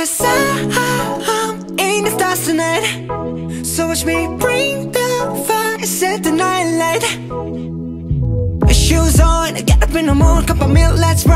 Cause I, I'm in the stars tonight? So watch me bring the fire set the night light. Shoes on, get up in the morning, cup of milk, let's